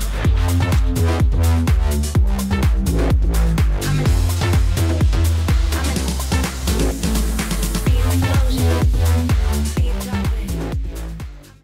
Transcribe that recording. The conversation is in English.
Love.